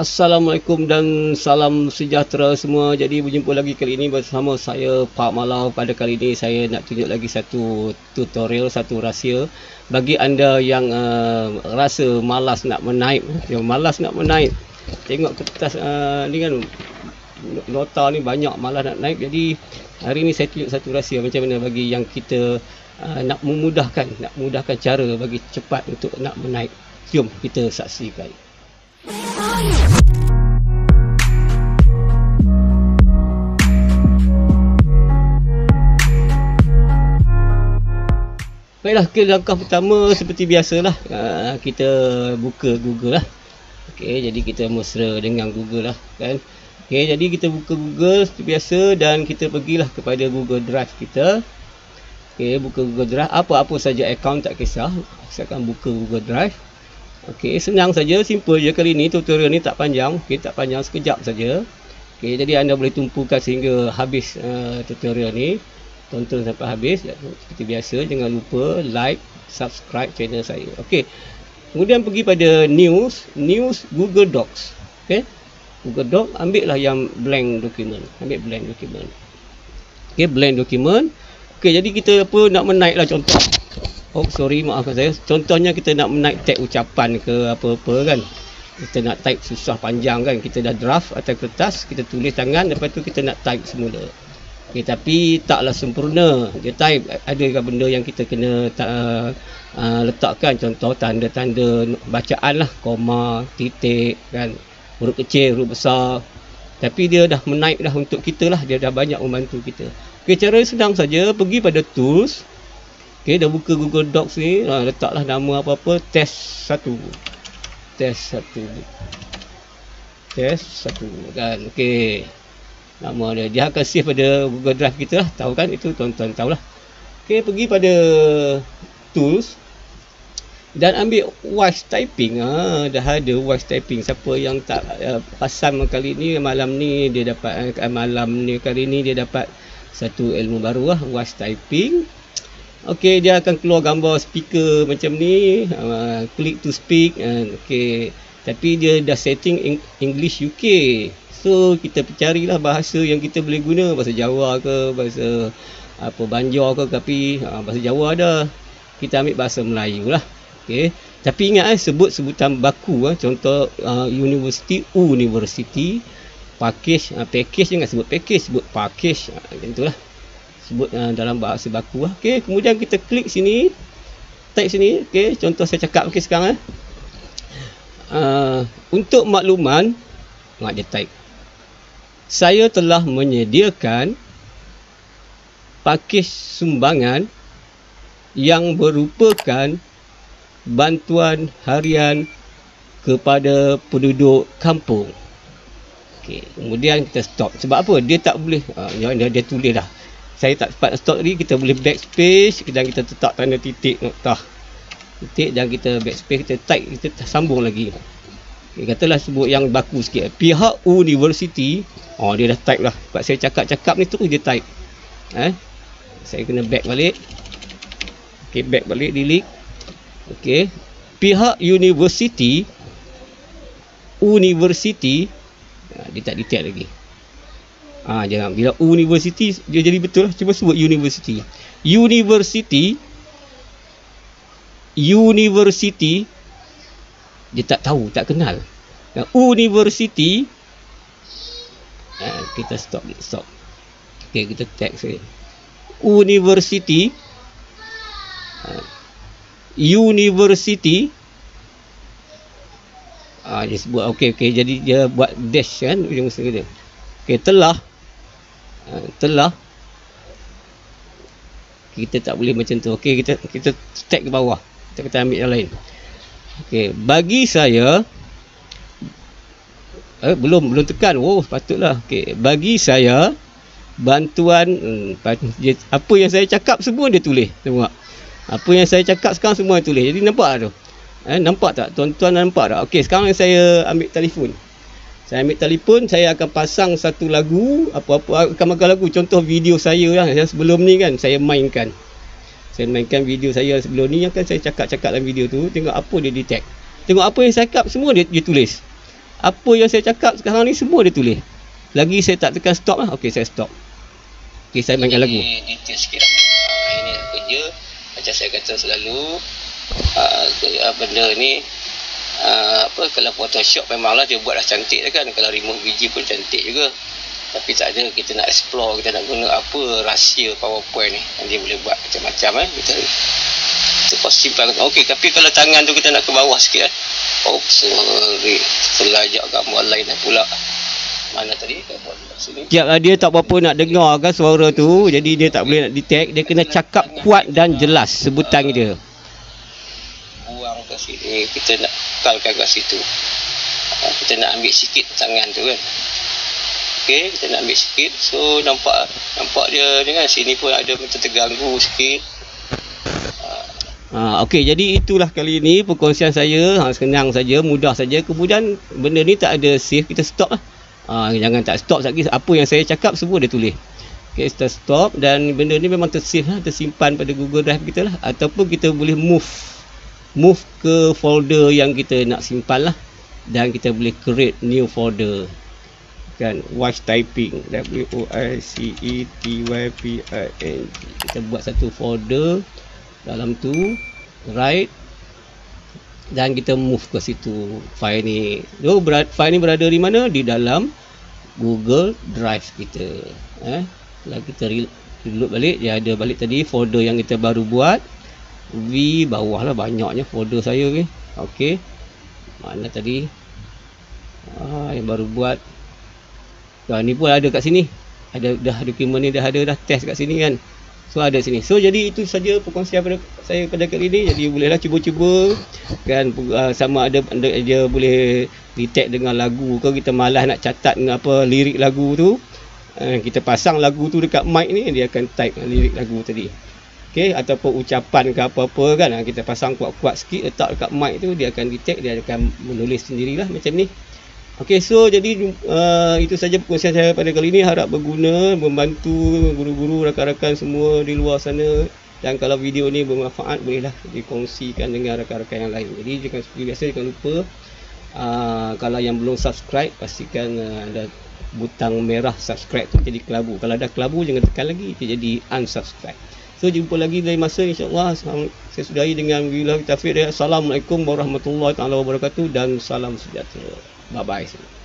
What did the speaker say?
Assalamualaikum dan salam sejahtera semua. Jadi berjumpa lagi kali ini bersama saya Pak Malau. Pada kali ini saya nak tunjuk lagi satu tutorial, satu rahsia bagi anda yang uh, rasa malas nak menaip, yang malas nak menaip. Tengok kertas uh, ni kan nota ni banyak malas nak naik. Jadi hari ini saya tunjuk satu rahsia macam mana bagi yang kita uh, nak memudahkan, nak memudahkan cara bagi cepat untuk nak menaik. Jom kita saksikan. Baiklah, okay, langkah pertama seperti biasalah uh, kita buka Google lah. Okey, jadi kita mesra dengan Google lah kan. Okey, jadi kita buka Google seperti biasa dan kita pergilah kepada Google Drive kita. Okey, buka Google Drive. Apa-apa saja akaun tak kisah. Saya akan buka Google Drive. Okey, senang saja, simple je kali ni tutorial ni tak panjang. Okey, tak panjang sekejap saja. Okey, jadi anda boleh tumpukan sehingga habis uh, tutorial ni. Tonton sampai habis. Seperti biasa jangan lupa like subscribe channel saya. Okey kemudian pergi pada news. News Google Docs. Okey Google Doc ambil lah yang blank document. Ambil blank document. Okey blank document. Okey jadi kita apa nak menaik lah contoh oh sorry maafkan saya contohnya kita nak menaik tag ucapan ke apa-apa kan kita nak type susah panjang kan kita dah draft atas kertas kita tulis tangan lepas tu kita nak type semula Okay, tapi taklah sempurna. Dia type ada ke benda yang kita kena uh, uh, letakkan contoh tanda-tanda bacaan lah, koma, titik kan, huruf kecil, huruf besar. Tapi dia dah menaik dah untuk kita lah, dia dah banyak membantu kita. Okay, cara senang saja, pergi pada tools. Okay, dah buka Google Docs ni, uh, letaklah nama apa-apa, test satu. Test satu. Test satu. Kan, okay nama dia. Dia akan save pada Google Drive kita lah. Tahu kan? Itu tuan-tuan tahulah okey pergi pada tools. Dan ambil voice typing ha, dah ada voice typing. Siapa yang tak uh, pasal kali ni malam ni dia dapat uh, malam ni kali ni dia dapat satu ilmu baru lah. Voice typing okey dia akan keluar gambar speaker macam ni uh, click to speak uh, okey tapi dia dah setting English UK So kita carilah bahasa yang kita boleh guna bahasa Jawa ke bahasa apa Banjar ke tapi ha, bahasa Jawa ada. Kita ambil bahasa Melayu lah. Okey. Tapi ingat eh sebut sebutan baku eh contoh uh, university university package uh, package jangan sebut package sebut package uh, macam itulah. Sebut uh, dalam bahasa baku lah. Okey, kemudian kita klik sini type sini okey contoh saya cakap okey sekarang eh. Uh, untuk makluman mak dia type saya telah menyediakan pakej sumbangan yang merupakan bantuan harian kepada penduduk kampung. Okey, kemudian kita stop. Sebab apa? Dia tak boleh uh, dia, dia tulis dah. Saya tak sempat stop tadi, kita boleh backspace dan kita tetap tanda titik noktah. Titik dan kita backspace, kita type, kita sambung lagi. Okay, katalah sebut yang baku sikit. Pihak universiti Oh dia dah type lah. Sebab saya cakap-cakap ni terus dia type. Eh? Saya kena back balik. Okay, back balik, delete. Okay. Pihak university. University. Ha, dia tak detail lagi. Ah ha, jangan. Bila university, dia jadi betul lah. Cuba sebut university. University. University. Dia tak tahu, tak kenal. University uh, kita stop stop okey kita tag university uh, university ah dia sebut okey okey jadi dia buat dash kan ujung mesti dia okey telah uh, telah. Kita tak boleh macam tu. Okey kita kita tag ke bawah. Kita kata ambil yang lain. Okey bagi saya eh, belum belum tekan. Oh patutlah okey bagi saya bantuan hmm, apa yang saya cakap semua dia tulis tengok apa yang saya cakap sekarang semua dia tulis. Jadi nampak tu? Eh, nampak tak? Tuan-tuan nampak tak? Okey sekarang saya ambil telefon saya ambil telefon saya akan pasang satu lagu apa-apa akan makan lagu. Contoh video saya lah yang sebelum ni kan saya mainkan. Saya mainkan video saya sebelum ni yang kan saya cakap-cakap dalam video tu tengok apa dia detect. Tengok apa yang saya cakap semua dia, dia tulis. Apa yang saya cakap sekarang ni semua dia tulis. Lagi saya tak tekan stop lah. Okey saya stop. Okey saya mainkan lagu. Detail sikit. Lah. Ini kerja macam saya kata selalu uh, benda ni uh, apa kalau photoshop memanglah dia buatlah cantik kan. Kalau remove biji pun cantik juga. Tapi tak ada kita nak explore kita nak guna apa rahsia powerpoint ni dia boleh buat macam-macam eh. Kita kita simpan okey tapi kalau tangan tu kita nak ke bawah sikit eh. Oh sorry. Terlajak gambar lain eh pula. Mana tadi? Sekejap lah dia tak apa-apa nak dengar kan suara tu. Jadi dia tak boleh nak detect. Dia kena cakap kuat dan jelas sebutan dia. Buang ke sini. Kita nak kalkan ke situ ah, Kita nak ambil sikit tangan tu kan okey kita nak ambil sikit so nampak nampak dia dengan sini pun ada macam terganggu sikit Ha, Okey, jadi itulah kali ini perkongsian saya. Ha, senang saja, mudah saja. Kemudian benda ni tak ada save, kita stop lah. Ha, jangan tak stop lagi. Apa yang saya cakap semua dia tulis. Okey, kita stop dan benda ni memang tersave lah, tersimpan pada Google Drive kita lah. Ataupun kita boleh move. Move ke folder yang kita nak simpan lah. Dan kita boleh create new folder. Kan? Watch typing. W O I C E T Y P I N G. Kita buat satu folder dalam tu. Right. Dan kita move ke situ. File ni. So, file ni berada di mana? Di dalam Google Drive kita. Eh? Kalau kita reload balik dia ada balik tadi folder yang kita baru buat V bawah lah banyaknya folder saya ni okay. mana tadi ah, yang baru buat Ha, ni pun ada kat sini. Ada dah dokumen ni dah ada dah test kat sini kan. So ada sini. So jadi itu saja perkongsian pada saya pada kali ini. Jadi bolehlah cuba-cuba kan uh, sama ada dia boleh detect dengan lagu ke kita malas nak catat dengan apa lirik lagu tu. Uh, kita pasang lagu tu dekat mic ni dia akan type lirik lagu tadi. Okey ataupun ucapan ke apa-apa kan kita pasang kuat-kuat sikit letak dekat mic tu dia akan detect dia akan menulis sendirilah macam ni. Okey, so jadi uh, itu saja perkongsian saya pada kali ini. Harap berguna, membantu guru-guru, rakan-rakan semua di luar sana. Dan kalau video ini bermanfaat, bolehlah dikongsikan dengan rakan-rakan yang lain. Jadi, jangan seperti biasa, jangan lupa. Uh, kalau yang belum subscribe, pastikan uh, ada butang merah subscribe tu jadi kelabu. Kalau ada kelabu, jangan tekan lagi, jadi unsubscribe. So, jumpa lagi dari masa insyaAllah. Saya sudahi dengan Wilayah Tafiq. Assalamualaikum warahmatullahi wabarakatuh dan salam sejahtera. Bye bye.